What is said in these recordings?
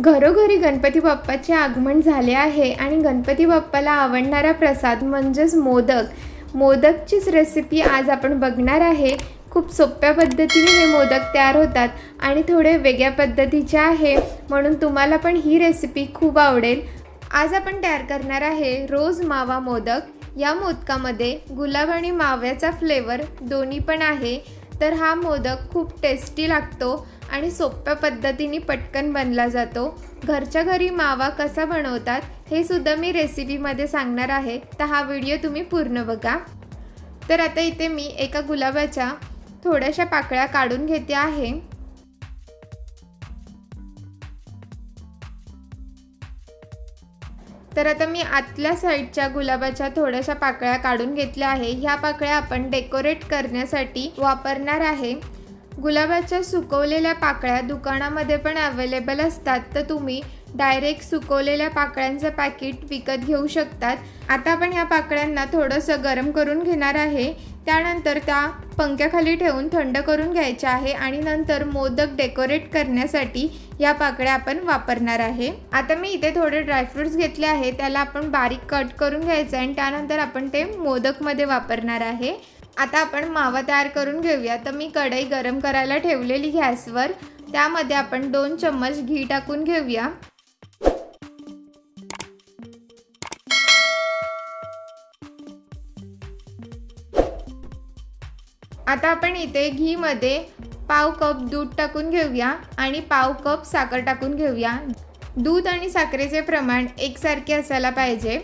घरोघरी गणपती बाप्पाचे आगमन झाले आहे आणि गणपती बाप्पाला आवडणारा प्रसाद म्हणजेच मोदक. मोदकचीच रेसिपी आज आपण बघणार आहे. खूप सोप्या पद्धतीने हे मोदक तयार होतात आणि थोडे वेगळ्या पद्धतीचे आहे. म्हणून तुम्हाला पण ही रेसिपी खूप आवडेल. आज आपण तयार करणार आहे रोज मावा मोदक. या मोदकामध्ये गुलाब आणि माव्याचा फ्लेवर दोन्ही पण आहे. तर हा मोदक खूप टेस्टी लागतो. आणि सोप्या पद्धतीने पटकन बनला जातो. घरच्या घरी मावा कसा बनवतात हे सुद्धा मी रेसिपीमध्ये सांगणार आहे. तर हा व्हिडिओ तुम्ही पूर्ण बघा. तर आता इथे मी एका गुलाबाच्या थोड्याशा पाकळ्या काढून घेते आहे. तर आता मी आतल्या साईडच्या गुलाबाच्या थोड्याशा पाकळ्या काढून घेतल्या आहे. ह्या पाकळ्या आपण डेकोरेट करण्यासाठी वापरणार आहे. गुलाबाच्या सुकवलेल्या पाकळ्या दुकानामध्ये पण अवेलेबल असतात. तर तुम्ही डायरेक्ट सुकवलेल्या पाकळ्यांचं पॅकेट विकत घेऊ शकतात. आता आपण या पाकळ्यांना थोडंसं गरम करून घेणार आहे. त्यानंतर त्या पंख्याखाली ठेवून थंड करून घ्यायच्या आहे आणि नंतर मोदक डेकोरेट करण्यासाठी या पाकळ्या आपण वापरणार आहे. आता मी इथे थोडे ड्रायफ्रुट्स घेतले आहे त्याला आपण बारीक कट करून घ्यायचं आहे आणि त्यानंतर आपण ते मोदकमध्ये वापरणार आहे. आता आपण मावा तयार करून घेऊया. तर मी कढई गरम करायला ठेवलेली गॅसवर. त्यामध्ये आपण दोन चम्मच घी टाकून घेऊया. आता आपण इथे घीमध्ये पाव कप दूध टाकून घेऊया आणि पाव कप साखर टाकून घेऊया. दूध आणि साखरेचे प्रमाण एकसारखे असायला पाहिजे.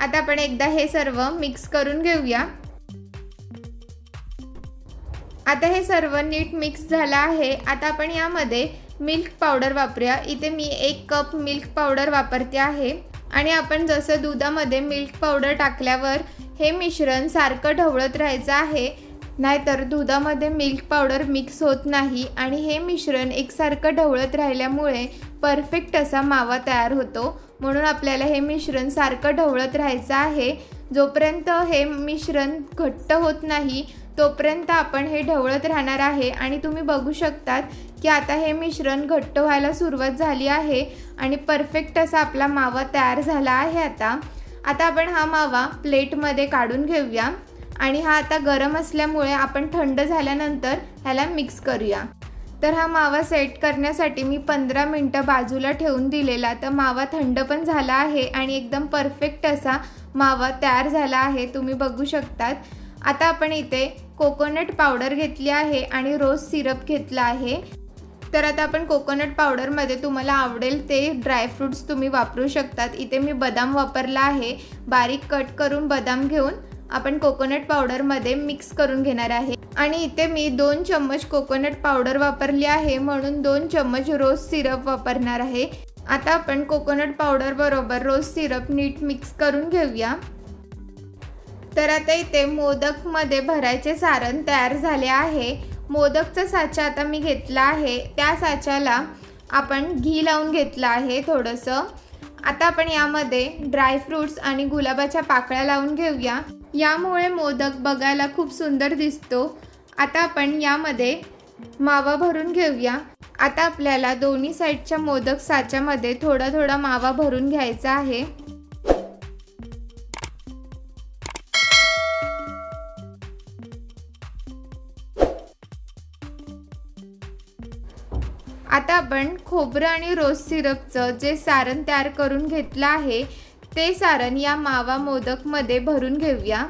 आता आपण एकदा हे सर्व मिक्स करून घेऊया. आता हे सर्व नीट मिक्स झालं आहे. आता आपण यामध्ये मिल्क पावडर वापरूया. इथे मी एक कप मिल्क पावडर वापरते आहे. आणि आपण जसं दुधामध्ये मिल्क पावडर टाकल्यावर हे मिश्रण सारखं ढवळत राहायचं आहे. नाहीतर दुधामध्ये मिल्क पावडर मिक्स होत नाही आणि हे मिश्रण एकसारखं ढवळत राहिल्यामुळे परफेक्ट असा मावा तयार होतो. म्हणून आपल्याला हे मिश्रण सारखं ढवळत राहायचं आहे. जोपर्यंत हे मिश्रण घट्ट होत नाही तोपर्यंत आपण हे ढवळत राहणार आहे. आणि तुम्ही बघू शकतात की आता हे मिश्रण घट्ट व्हायला सुरुवात झाली आहे आणि परफेक्ट असा आपला मावा तयार झाला आहे आता. आता आपण हा मावा प्लेटमध्ये काढून घेऊया. आणि हा आता गरम असल्यामुळे आपण थंड झाल्यानंतर ह्याला मिक्स करूया. तर हा मावा सेट करण्यासाठी मी पंधरा मिनटं बाजूला ठेवून दिलेला. तर मावा थंड पण झाला आहे आणि एकदम परफेक्ट असा मावा तयार झाला आहे. तुम्ही बघू शकतात. आता आपण इथे कोकोनट पावडर घेतली आहे आणि रोज सिरप घेतला आहे. तर आता आपण कोकोनट पावडरमध्ये तुम्हाला आवडेल ते ड्रायफ्रूट्स तुम्ही वापरू शकतात. इथे मी बदाम वापरला आहे. बारीक कट करून बदाम घेऊन आपण कोकोनट पावडरमध्ये मिक्स करून घेणार आहे. आणि इथे मी दोन चम्मच कोकोनट पावडर वापरली आहे म्हणून दोन चम्मच रोज सिरप वापरणार आहे. आता आपण कोकोनट पावडर बरोबर रोज सिरप नीट मिक्स करून घेऊया. तर आता इथे मोदकमध्ये भरायचे सारण तयार झाले आहे. मोदकचा साचा आता मी घेतला आहे. त्या साच्याला आपण घी लावून घेतलं आहे थोडंसं. आता आपण यामध्ये ड्रायफ्रूट्स आणि गुलाबाच्या पाकळ्या लावून घेऊया. यामुळे मोदक बघायला खूप सुंदर दिसतो. आता आपण यामध्ये मावा भरून घेऊया. आता आपल्याला दोन्ही साईडच्या मोदक साच्यामध्ये थोडा थोडा मावा भरून घ्यायचा आहे. आता आपण खोबरं आणि रोज सिरपचं जे सारण तयार करून घेतलं आहे ते सारण या मावा मोदकमध्ये भरून घेऊया.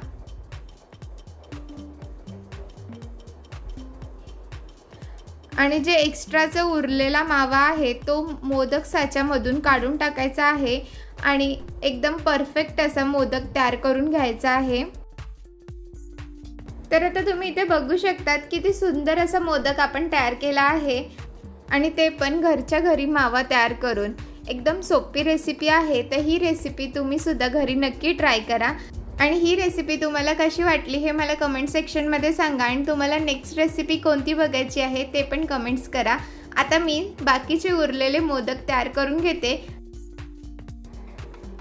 आणि जे एक्स्ट्राचा उरलेला मावा आहे तो मोदक साच्यामधून काढून टाकायचा आहे आणि एकदम परफेक्ट असा मोदक तयार करून घ्यायचा आहे. तर आता तुम्ही इथे बघू शकतात किती सुंदर असा मोदक आपण तयार केला आहे आणि ते पण घरच्या घरी मावा तयार करून. एकदम सोपी रेसिपी आहे तर ही रेसिपी तुम्हीसुद्धा घरी नक्की ट्राय करा. आणि ही रेसिपी तुम्हाला कशी वाटली हे मला कमेंट सेक्शनमध्ये सांगा. आणि तुम्हाला नेक्स्ट रेसिपी कोणती बघायची आहे ते पण कमेंट्स करा. आता मी बाकीचे उरलेले मोदक तयार करून घेते.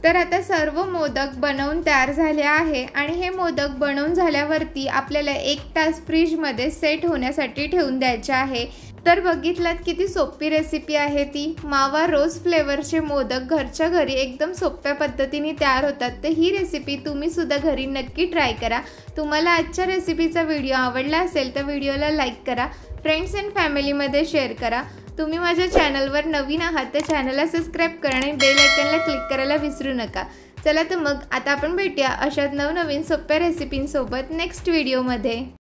तर आता सर्व मोदक बनवून तयार झाले आहे. आणि हे मोदक बनवून झाल्यावरती आपल्याला एक तास फ्रीजमध्ये सेट होण्यासाठी ठेवून द्यायचे आहे. तर बघितलात किती सोपी रेसिपी आहे ती. मावा रोज फ्लेवरचे मोदक घरच्या घरी एकदम सोप्या पद्धतीने तयार होतात. तर ही रेसिपी तुम्ही सुद्धा घरी नक्की ट्राय करा. तुम्हाला आजच्या रेसिपीचा व्हिडिओ आवडला असेल तर व्हिडिओला लाईक करा. फ्रेंड्स अँड फॅमिलीमध्ये शेअर करा. तुम्ही माझ्या चॅनलवर नवीन आहात तर चॅनलला सबस्क्राईब करा आणि बेल आयकनला क्लिक करायला विसरू नका. चला तर मग आता आपण भेटूया अशात नवनवीन सोप्या रेसिपींसोबत नेक्स्ट व्हिडिओमध्ये